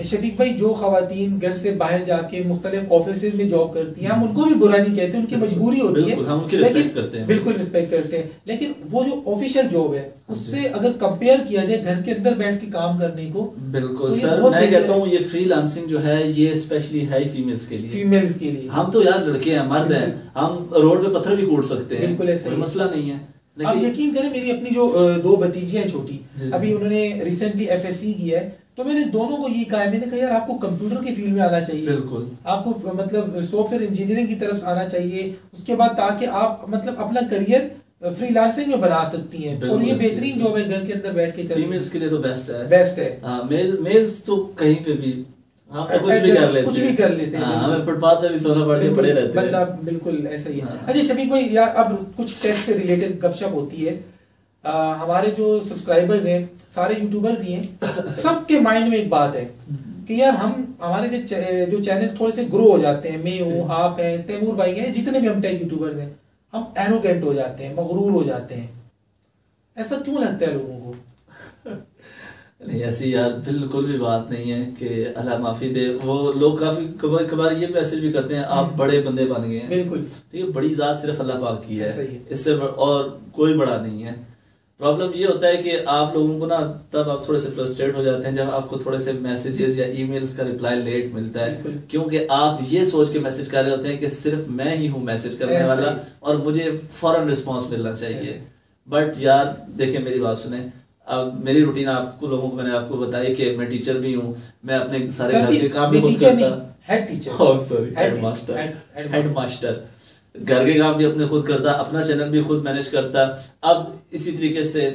शफीक भाई जो खातन घर से बाहर जाके मुख्तलिफ़ ऑफ़िस में जॉब करती हैं हम उनको भी बुरा नहीं कहते उनकी मजबूरी होती है। हम उनकी लेकिन करते हैं। बिल्कुल रिस्पेक्ट करते हैं। लेकिन वो जो ऑफिशियल जॉब है उससे अगर कंपेयर किया जाए घर के अंदर बैठ के काम करने को बिल्कुल तो सर मैं कहता हूँ ये फ्री लांसिंग जो है ये स्पेशली है फीमेल्स के लिए। फीमेल्स के लिए। हम तो यार लड़के हैं मर्द हैं हम रोड पे पत्थर भी कूट सकते हैं बिल्कुल ऐसा। मसला नहीं है। आप यकीन करें मेरी अपनी जो दो भतीजी हैं छोटी। अभी उन्होंने रिसेंटली एफएससी किया है। तो मैंने दोनों को ये कहा है। मैंने कहा यार आपको कंप्यूटर की फ़ील्ड में आना चाहिए। बिल्कुल। आपको मतलब सॉफ्टवेयर इंजीनियरिंग की तरफ़ आना चाहिए। उसके बाद ताकि आप मतलब अपना करियर फ्रीलांसिंग में बना सकती हैं। और ये बेहतरीन जॉब है घर के अंदर बैठ के फीमेल्स के। लिए तो बेस्ट है। बेस्ट है। हाँ मेल मेल्स तो कहीं पे भी आप तो कुछ भी कर लेते कुछ भी कर लेते हैं, हाँ। हमें फुटपाथ पे भी सोना पड़ के पड़े रहते बंदा हैं बिल्कुल ऐसा ही है। हाँ। अच्छा शफीक भाई यार अब कुछ टेक से रिलेटेड गपशप होती है। आ, हमारे जो सब्सक्राइबर्स हैं सारे यूट्यूबर्स ही हैं सबके माइंड में एक बात है कि यार हम हमारे जो च- जो चैनल थोड़े से ग्रो हो जाते हैं। मैं हूँ आप हैं तैमूर भाई हैं जितने भी हम टेक यूट्यूबर्स हैं हम एरोगेंट हो जाते हैं मगरूर हो जाते हैं। ऐसा क्यों लगता है लोगों को? नहीं ऐसी यार बिल्कुल भी बात नहीं है कि अल्लाह माफ़ी दे। वो लोग काफ़ी कबार कबार ये मैसेज भी करते हैं आप बड़े बंदे बन गए हैं। बिल्कुल। ठीक है बड़ी जात सिर्फ़ अल्लाह पाक की है। है। इससे और कोई बड़ा नहीं है। प्रॉब्लम ये होता है कि आप लोगों को ना तब आप थोड़े से फ्रस्ट्रेट हो जाते हैं जब आपको थोड़े से मैसेजेस या ईमेल्स का रिप्लाई लेट मिलता है। क्योंकि आप ये सोच के मैसेज कर रहे होते हैं कि सिर्फ़ मैं ही हूँ मैसेज करने वाला और मुझे फ़ौरन रिस्पॉन्स मिलना चाहिए। बट यार देखिए मेरी बात सुने। अब मेरी रूटीन आपको लोगों को मैंने आपको बताई कि मैं टीचर भी हूँ मैं अपने सारे घर के काम भी खुद करता। Head teacher sorry, head master head master घर के काम भी अपने खुद करता अपना चैनल भी खुद मैनेज करता। अब इसी तरीके से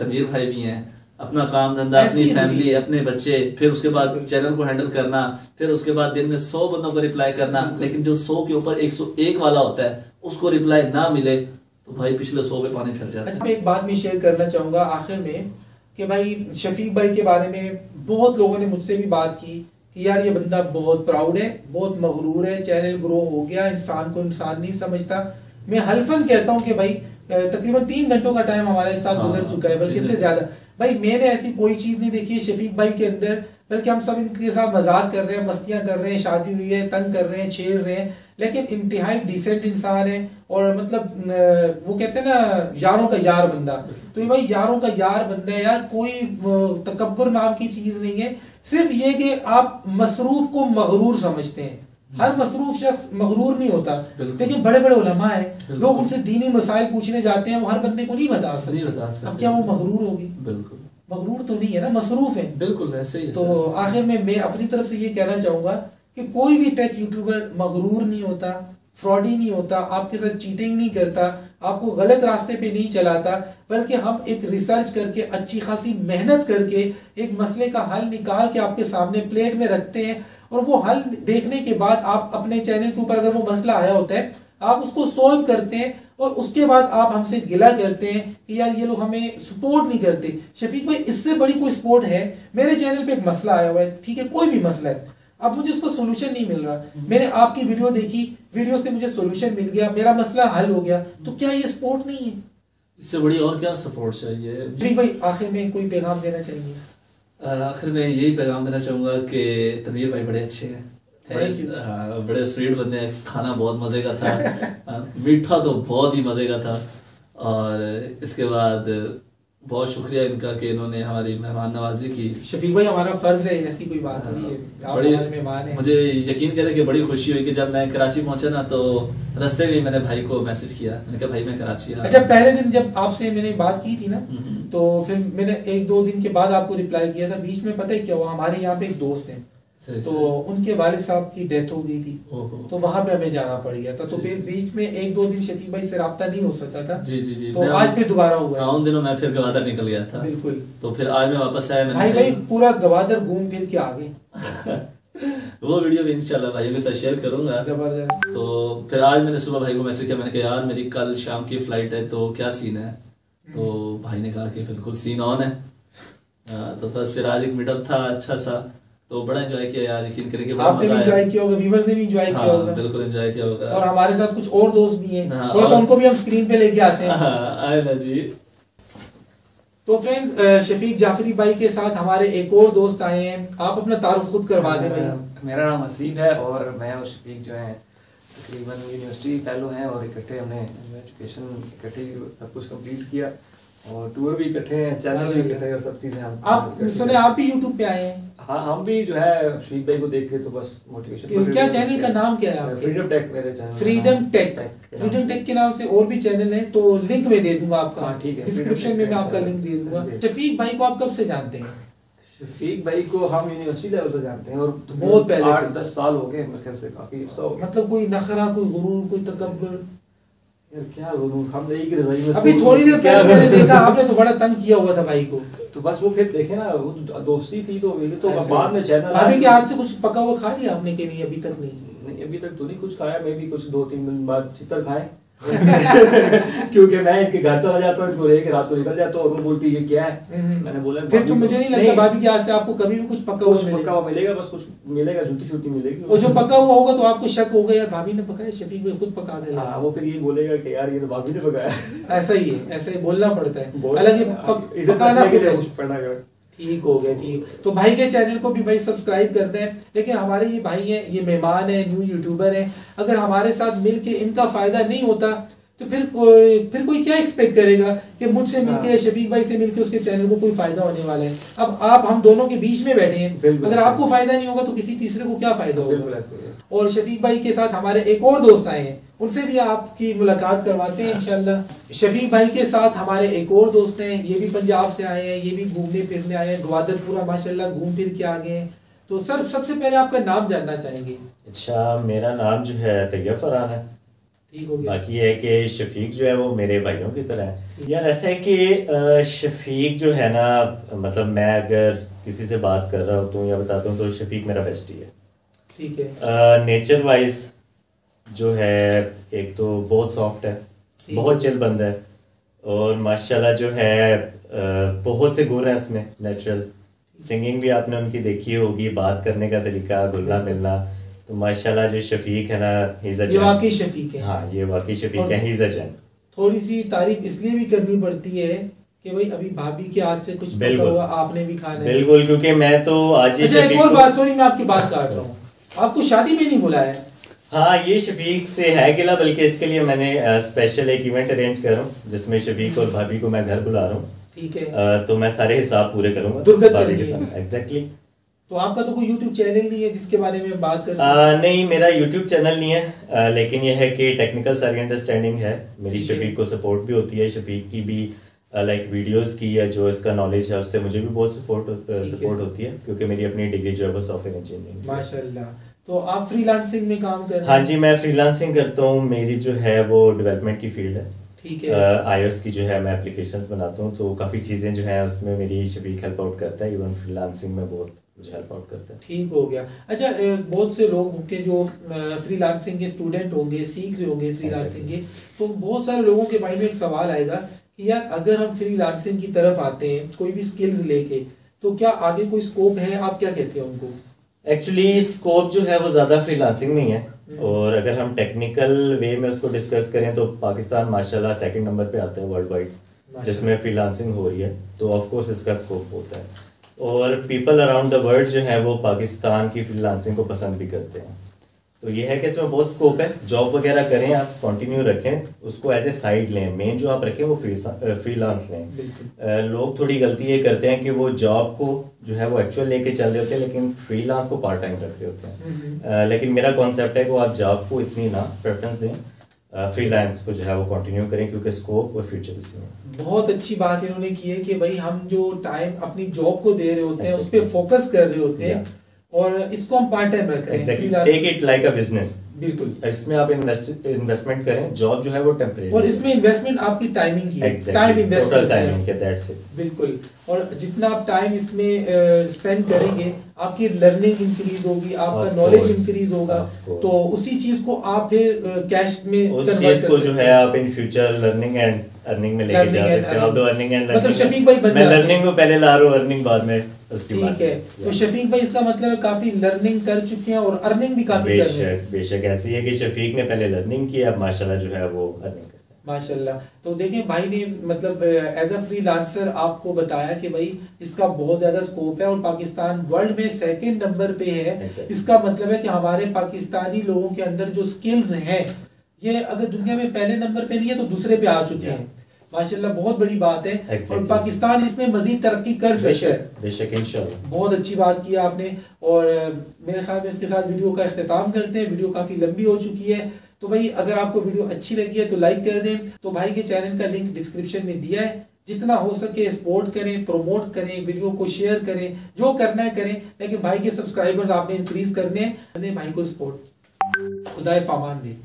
तमीर भाई भी हैं। अपना काम धंधा अपनी फैमिली अपने बच्चे फिर उसके बाद चैनल को हैंडल करना फिर उसके बाद दिन में सौ बंदों को रिप्लाई करना। लेकिन जो सौ के ऊपर एक सौ एक वाला होता है उसको रिप्लाई ना मिले तो भाई पिछले सौ में पानी फिर जाता। अच्छा मैं एक बात भी शेयर करना चाहूँगा आखिर में कि भाई शफीक भाई के बारे में बहुत लोगों ने मुझसे भी बात की। कि यार ये बंदा बहुत प्राउड है बहुत मगरूर है चैनल ग्रो हो गया इंसान को इंसान नहीं समझता। मैं हल्फन कहता हूँ कि भाई तकरीबन तीन घंटों का टाइम हमारे साथ हाँ, गुजर चुका है बल्कि इससे ज़्यादा। भाई मैंने ऐसी कोई चीज़ नहीं देखी है शफीक भाई के अंदर बल्कि हम सब इनके साथ मज़ाक कर रहे हैं मस्तियाँ कर रहे हैं शादी हुई है तंग कर रहे हैं छेड़ रहे हैं। लेकिन इंतहाई डिसेंट इंसान है और मतलब वो कहते हैं ना यारों का यार बंदा। तो ये भाई यारों का यार बंदा है यार कोई तकबर तकब्बुर नाम की चीज़ नहीं है। सिर्फ़ ये कि आप मसरूफ को मगरूर समझते हैं। हर मसरूफ शख्स मगरूर नहीं होता। लेकिन बड़े बड़े उलमा हैं। लोग उनसे दीनी मसाइल पूछने जाते हैं वो हर बंदे को नहीं बता सकते। नहीं बता सकते। अब क्या वो मगरूर होगी? बिल्कुल। मगरूर तो नहीं है ना मसरूफ है। बिल्कुल ऐसे ही तो आखिर में मैं अपनी तरफ़ से ये कहना चाहूँगा कि कोई भी टेक यूट्यूबर मगरूर नहीं होता फ्रॉडी नहीं होता, आपके साथ चीटिंग नहीं करता, आपको गलत रास्ते पे नहीं चलाता, बल्कि हम एक रिसर्च करके, अच्छी खासी मेहनत करके, एक मसले का हल निकाल के आपके सामने प्लेट में रखते हैं, और वो हल देखने के बाद आप अपने चैनल के ऊपर अगर वो मसला आया होता है, आप उसको सोल्व करते हैं, और उसके बाद आप हमसे गिला करते हैं कि यार ये लोग हमें सपोर्ट नहीं करते। शफीक भाई, इससे बड़ी कोई सपोर्ट है? मेरे चैनल पे एक मसला आया हुआ है, ठीक है, कोई भी मसला है। अब मुझे उसका सोल्यूशन नहीं मिल रहा। मैंने आपकी वीडियो देखी वीडियो से मुझे सोल्यूशन मिल गया मेरा मसला हल हो गया। तो क्या ये सपोर्ट नहीं है? इससे बड़ी और क्या सपोर्ट चाहिए? शफीक भाई आखिर में कोई पैगाम देना चाहिए। आखिर में यही पैगाम देना चाहूँगा कि तनवीर भाई बड़े अच्छे हैं। बड़े स्वीट बंदे हैं खाना बहुत मज़े का था। मीठा तो बहुत ही मज़े का था। और इसके बाद बहुत शुक्रिया इनका कि इन्होंने हमारी मेहमान नवाजी की। शफीक भाई हमारा फ़र्ज़ है ऐसी कोई बात नहीं है। बड़ी मेहमान है। मुझे यकीन करें कि बड़ी खुशी हुई कि जब मैं कराची पहुँचा ना तो रास्ते में मैंने भाई को मैसेज किया। मैंने कहा भाई मैं कराची आ अच्छा पहले दिन जब आपसे मैंने बात की थी ना हम्म। तो फिर मैंने एक दो दिन के बाद आपको रिप्लाई किया था। बीच में पता है क्या हुआ? हमारे यहाँ पे एक दोस्त हैं। तो उनके वालिद साहब की डेथ हो गई थी। तो वहाँ पे हमें जाना पड़ गया था। तो फिर बीच में एक दो दिन शफीक भाई से रब्ता नहीं हो सका था। जी जी जी। तो आज फिर दोबारा हुआ उन दिनों मैं फिर गवादर निकल गया था। बिल्कुल। तो फिर आज मैं वापस आया भाई मैंने भाई पूरा गवादर घूम फिर के आ गए। वो वीडियो भी इंशाल्लाह भाइयों के साथ शेयर करूँगा। ज़बरदस्त। तो फिर आज मैंने सुबह भाई को मैसेज किया मैंने कहा यार मेरी कल शाम की फ़्लाइट है तो क्या सीन है? तो भाई ने कहा कि बिल्कुल सीन ऑन है। हाँ, तो बस फिर आज एक मीटअप था अच्छा सा। तो बड़ा एंजॉय किया यार यकीन करें कि बड़ा आपने भी एंजॉय किया होगा व्यूवर्स ने भी एंजॉय किया हाँ होगा। बिल्कुल एंजॉय किया होगा। और हमारे साथ कुछ और दोस्त भी हैं हाँ, थोड़ा सा उनको भी हम स्क्रीन पे लेके आते हैं। हाँ, आए ना जी। तो फ्रेंड्स शफीक जाफरी भाई के साथ हमारे एक और दोस्त आए हैं आप अपना तारुफ खुद करवा दें भाई मेरा नाम हसीब है और मैं और शफीक जो है तकरीबन यूनिवर्सिटी फेलो हैं और इकट्ठे हमने एजुकेशन इकट्ठे सब कुछ कंप्लीट किया। और टूर भी इकट्ठे हैं चैनल भी इकट्ठे हैं और सब चीज़ें हम आप सुने आप भी यूट्यूब पे आए हैं? हाँ हम भी जो है शफीक भाई को देख के तो बस मोटिवेशन क्या चैनल का नाम क्या है आपके? फ्रीडम टेक मेरे channel Freedom Tech Freedom Tech के नाम से। और भी चैनल है तो लिंक में दे दूँगा आपका। हाँ, ठीक है। डिस्क्रिप्शन में मैं आपका लिंक दे दूँगा। शफीक भाई को आप कब से जानते हैं? शफीक भाई को हम यूनिवर्सिटी लेवल से जानते हैं और बहुत पहले आठ दस साल हो गए मेरे ख्याल से काफ़ी मतलब कोई नखरा कोई गुरूर कोई तकब्बर? यार क्या हम एक ही रजाई अभी थोड़ी देर पहले मैंने देखा आपने तो बड़ा तंग किया हुआ था भाई को। तो बस वो फिर देखे ना वो तो दोस्ती थी तो तो बाद में चैनल भाभी के हाथ से कुछ पका हुआ खा लिया आपने के लिए अभी तक? नहीं नहीं अभी तक तो नहीं कुछ खाया मैं भी कुछ दो तीन दिन बाद चित्र खाए। क्योंकि मैं इनके घर चला जाता हूँ इनको लेके रात को निकल जाता हूँ और वो बोलती है ये क्या है? मैंने बोला फिर तो मुझे नहीं लगता भाभी के हाथ से आपको कभी भी कुछ पका हुआ पक्का हुआ मिलेगा बस कुछ मिलेगा झूठी छूटी मिलेगी। और जो पका हुआ होगा तो आपको शक होगा यार भाभी ने पकाया शफीक भाई खुद पका के हाँ वो फिर ये बोलेगा कि यार ये तो भाभी ने पकाया। ऐसा ही है ऐसा ही बोलना पड़ता है। हालाँकि पकाना है। कुछ पड़ा कर ठीक हो गया, ठीक। तो भाई के चैनल को भी भाई सब्सक्राइब कर दें। लेकिन हमारे ये भाई हैं, ये मेहमान हैं न्यू यूट्यूबर हैं। अगर हमारे साथ मिल के इनका फ़ायदा नहीं होता तो फिर कोई फिर कोई क्या एक्सपेक्ट करेगा कि मुझसे मिलके या शफीक भाई से मिलके उसके चैनल को कोई फ़ायदा होने वाला है? अब आप हम दोनों के बीच में बैठे हैं। अगर आपको फ़ायदा नहीं होगा तो किसी तीसरे को क्या फ़ायदा होगा? ही है। और शफीक भाई के साथ हमारे एक और दोस्त आए हैं। उनसे भी आपकी मुलाकात करवाते हैं इंशाल्लाह। शफीक भाई के साथ हमारे एक और दोस्त हैं। ये भी पंजाब से आए हैं ये भी घूमने फिरने आए हैं। ग्वादर पूरा माशाल्लाह घूम फिर के आ गए हैं। तो सर सबसे पहले आपका नाम जानना चाहेंगे। अच्छा मेरा नाम जो है तैयब फरहान है हो। बाकी है कि शफीक जो है वो मेरे भाइयों की तरह है। यार ऐसा है कि शफीक जो है ना मतलब मैं अगर किसी से बात कर रहा होता हूँ या बताता हूँ तो शफीक मेरा बेस्ट ही। है ठीक है। नेचर वाइज जो है एक तो बहुत सॉफ्ट है बहुत चिल बंदा है और माशाल्लाह जो है बहुत से गुण हैं उसमें नेचुरल सिंगिंग भी आपने उनकी देखी होगी बात करने का तरीका घुलना मिलना तो माशाल्लाह जो शफीक है ना a ये. वाकई शफीक है। हाँ ये वाकई शफीक है ही इज़ अ जेम थोड़ी सी तारीफ़ इसलिए भी करनी पड़ती है कि भाई अभी भाभी के हाथ से कुछ बिल्कुल। हुआ आपने भी खाना बिल्कुल क्योंकि मैं तो आज ही अच्छा एक और बात सॉरी मैं आपकी बात काट रहा हूँ। आपको शादी में नहीं बुलाया? हाँ ये शफीक से है गिला बल्कि इसके लिए मैंने स्पेशल एक इवेंट अरेंज कर रहा हूँ जिसमें शफीक और भाभी को मैं घर बुला रहा हूँ। ठीक है। तो मैं सारे हिसाब पूरे करूँगा। भाभी के साथ एग्जैक्टली तो आपका तो कोई यूट्यूब चैनल नहीं है जिसके बारे में बात कर आ, नहीं मेरा यूट्यूब चैनल नहीं है। आ, लेकिन यह है कि टेक्निकल सारी अंडरस्टैंडिंग है। मेरी शफीक को सपोर्ट भी होती है। शफीक की भी लाइक वीडियोस की है जो इसका नॉलेज है उससे मुझे भी बहुत सपोर्ट सपोर्ट होती है क्योंकि मेरी अपनी डिग्री जो है वो सॉफ्टवेयर इंजीनियरिंग माशाल्लाह। तो आप फ्रीलांसिंग में काम कर रहे हाँ जी मैं फ्रीलांसिंग करता हूँ। मेरी जो है वो डेवलपमेंट की फ़ील्ड है। ठीक है। आईओएस की जो है मैं एप्लीकेशंस बनाता हूँ तो काफ़ी चीज़ें जो है उसमें मेरी शफीक हेल्प आउट करता है इवन फ्रीलांसिंग में बहुत। मुझे हेल्प आउट करता है। ठीक हो गया। अच्छा बहुत से लोग होंगे जो फ्रीलांसिंग के स्टूडेंट होंगे सीख रहे होंगे फ्रीलांसिंग के तो बहुत सारे लोगों के माइंड में एक सवाल आएगा कि यार अगर हम फ्रीलांसिंग की तरफ़ आते हैं कोई भी स्किल्स लेके तो क्या आगे कोई स्कोप है? आप क्या कहते हैं उनको? एक्चुअली स्कोप जो है वो ज़्यादा फ्रीलांसिंग नहीं है। हम्म। और अगर हम टेक्निकल वे में उसको डिस्कस करें तो पाकिस्तान माशाल्लाह सेकंड नंबर पे आता है वर्ल्ड वाइड जिसमें फ्रीलांसिंग हो रही है। तो ऑफ़ कोर्स इसका स्कोप होता है। और पीपल अराउंड द वर्ल्ड जो है वो पाकिस्तान की फ्रीलांसिंग को पसंद भी करते हैं। तो ये है कि इसमें बहुत स्कोप है। जॉब वगैरह करें आप कंटिन्यू रखें उसको एज ए साइड लें। मेन जो आप रखें वो फ्रीलांस लें। लोग थोड़ी गलती ये करते हैं कि वो जॉब को जो है वो एक्चुअल लेके चल रहे होते हैं लेकिन फ्रीलांस को पार्ट टाइम रख रहे होते हैं। हम्म। लेकिन मेरा कॉन्सेप्ट है कि आप जॉब को इतनी ना प्रेफरेंस दें। फ्रीलांस को जो है वो कंटिन्यू करें क्योंकि स्कोप और फ्यूचर इसी में बहुत अच्छी बात इन्होंने की है कि भाई हम जो टाइम अपनी जॉब को दे रहे होते हैं उस पर फोकस कर रहे होते हैं. और इसको हम पार्ट टाइम रख रहे हैं take it like a business बिल्कुल। इसमें आप इन्वेस्ट इन्वेस्टमेंट करें जॉब जो है वो टेम्परेरी और इसमें इन्वेस्टमेंट आपकी टाइमिंग की है। टाइम एग्जैक्टली इन्वेस्ट टाइमिंग के दैट्स इट बिल्कुल। और जितना आप टाइम इसमें स्पेंड करेंगे आपकी लर्निंग इंक्रीज होगी आपका नॉलेज इंक्रीज होगा तो उसी चीज़ को आप फिर कैश में उस चीज़ को जो है आप in future learning and earning में लेके जा सकते हो। आप तो अर्निंग एंड मतलब शफीक भाई मैं लर्निंग को पहले ला रहा हूँ अर्निंग बाद में ठीक है तो शफीक भाई इसका मतलब है काफ़ी लर्निंग कर चुके हैं और अर्निंग भी काफ़ी कर रहे हैं। बेशक बेशक ऐसी है कि शफीक ने पहले लर्निंग की अब माशाल्लाह जो है वो अर्निंग माशाल्लाह। तो देखें भाई ने मतलब एज अ फ्री लांसर आपको बताया कि भाई इसका बहुत ज़्यादा स्कोप है और पाकिस्तान वर्ल्ड में सेकंड नंबर पे है। इसका मतलब है कि हमारे पाकिस्तानी लोगों के अंदर जो स्किल्स हैं ये अगर दुनिया में पहले नंबर पे नहीं है तो दूसरे पे आ चुके हैं। माशाल्लाह बहुत बड़ी बात है। और पाकिस्तान इसमें मजीद तरक्की कर इंशाल्लाह। बहुत अच्छी बात की आपने। और मेरे ख्याल में इसके साथ वीडियो का अख्ताम करते हैं। वीडियो काफ़ी लंबी हो चुकी है। तो भाई, अगर आपको वीडियो अच्छी लगी है तो लाइक कर दें। तो भाई के चैनल का लिंक डिस्क्रिप्शन में दिया है। जितना हो सके सपोर्ट करें प्रमोट करें वीडियो को शेयर करें, जो करना है करें। लेकिन भाई के सब्सक्राइबर्स आपने इंक्रीज करने हैं भाई को सपोर्ट खुदाए पामान दे।